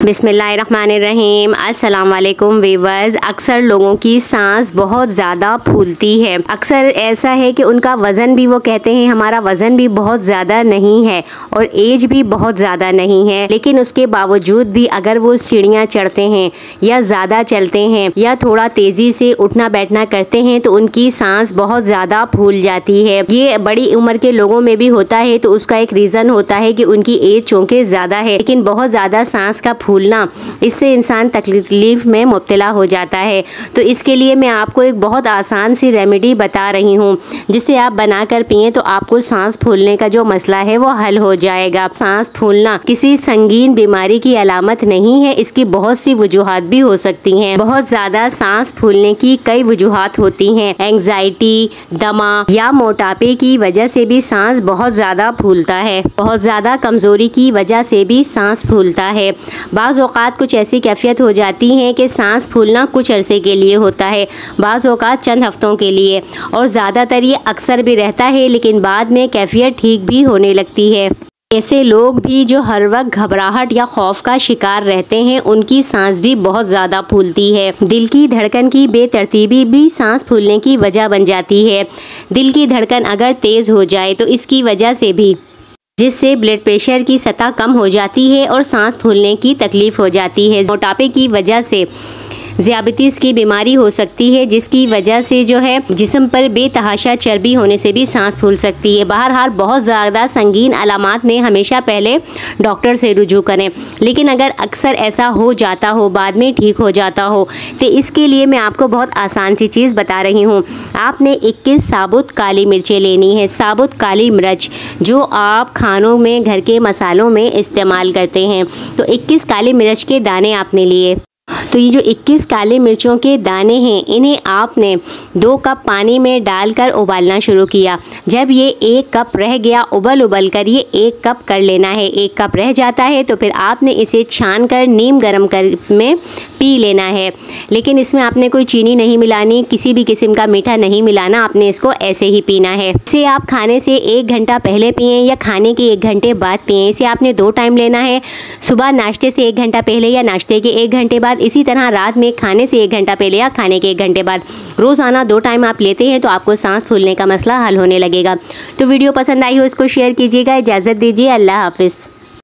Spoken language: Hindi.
बिसमीम अस्सलाम वालेकुम वीवर्स अक्सर लोगों की सांस बहुत ज़्यादा फूलती है। अक्सर ऐसा है कि उनका वज़न भी, वो कहते हैं, हमारा वज़न भी बहुत ज़्यादा नहीं है और एज भी बहुत ज़्यादा नहीं है। लेकिन उसके बावजूद भी अगर वो सीढ़ियाँ चढ़ते हैं या ज़्यादा चलते हैं या थोड़ा तेज़ी से उठना बैठना करते हैं तो उनकी सांस बहुत ज़्यादा फूल जाती है। ये बड़ी उम्र के लोगों में भी होता है तो उसका एक रीज़न होता है कि उनकी एज चूँकि ज़्यादा है, लेकिन बहुत ज़्यादा सांस का फूलना इससे इंसान तकलीफ़ में मुबतला हो जाता है। तो इसके लिए मैं आपको एक बहुत आसान सी रेमेडी बता रही हूँ, जिसे आप बना कर पिए तो आपको सांस फूलने का जो मसला है वो हल हो जाएगा। सांस फूलना किसी संगीन बीमारी की अलामत नहीं है, इसकी बहुत सी वजूहत भी हो सकती हैं। बहुत ज़्यादा सांस फूलने की कई वजूहत होती हैं एंगजाइटी दमा या मोटापे की वजह से भी सांस बहुत ज़्यादा फूलता है। बहुत ज़्यादा कमज़ोरी की वजह से भी सांस फूलता है। बाज़ अवत कुछ ऐसी कैफियत हो जाती हैं कि सांस फूलना कुछ अरसे के लिए होता है बाज़ चंद हफ्तों के लिए। और ज़्यादातर ये अक्सर भी रहता है, लेकिन बाद में कैफियत ठीक भी होने लगती है। ऐसे लोग भी जो हर वक्त घबराहट या खौफ का शिकार रहते हैं, उनकी सांस भी बहुत ज़्यादा फूलती है। दिल की धड़कन की बेतरतीबी भी सांस फूलने की वजह बन जाती है। दिल की धड़कन अगर तेज़ हो जाए तो इसकी वजह से भी जिससे ब्लड प्रेशर की सतह कम हो जाती है और सांस फूलने की तकलीफ़ हो जाती है। मोटापे की वजह से ज़्याबतीस की बीमारी हो सकती है, जिसकी वजह से जो है, जिसम पर बेतहाशा चर्बी होने से भी सांस फूल सकती है। बहरहाल, बहुत ज़्यादा संगीन अलामत में हमेशा पहले डॉक्टर से रुजू करें। लेकिन अगर अक्सर ऐसा हो जाता हो, बाद में ठीक हो जाता हो तो इसके लिए मैं आपको बहुत आसान सी चीज़ बता रही हूँ। आपने इक्कीस साबुत काली मिर्चें लेनी है। साबुत काली मिर्च, जो आप खानों में, घर के मसालों में इस्तेमाल करते हैं। तो इक्कीस काली मिर्च के दाने आपने लिए। तो ये जो 21 काली मिर्चों के दाने हैं, इन्हें आपने दो कप पानी में डालकर उबालना शुरू किया। जब ये एक कप रह गया, उबल उबल कर ये एक कप कर लेना है। एक कप रह जाता है तो फिर आपने इसे छान कर नीम गर्म कर में पी लेना है। लेकिन इसमें आपने कोई चीनी नहीं मिलानी, किसी भी किस्म का मीठा नहीं मिलाना, आपने इसको ऐसे ही पीना है। इसे आप खाने से एक घंटा पहले पिए या खाने के एक घंटे बाद पिए, इसे आपने दो टाइम लेना है। सुबह नाश्ते से एक घंटा पहले या नाश्ते के एक घंटे बाद, इसी तरह रात में खाने से एक घंटा पहले या खाने के एक घंटे बाद। रोज़ाना दो टाइम आप लेते हैं तो आपको सांस फूलने का मसला हल होने लगेगा। तो वीडियो पसंद आई हो, इसको शेयर कीजिएगा, इजाज़त दीजिए, अल्लाह हाफिज़।